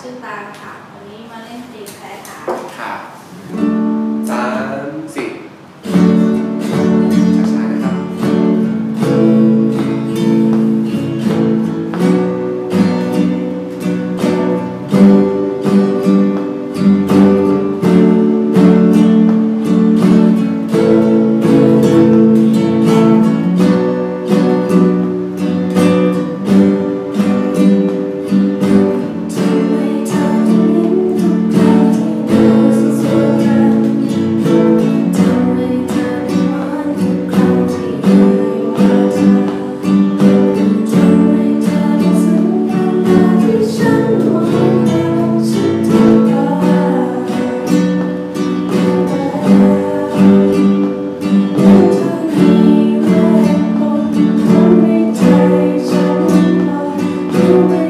ชื่อตาค่ะ Senhor.